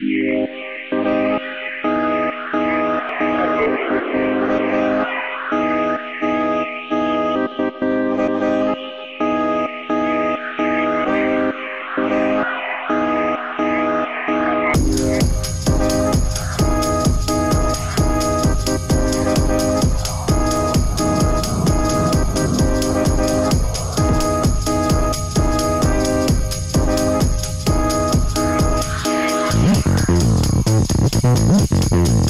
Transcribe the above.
Yeah. ¡Gracias!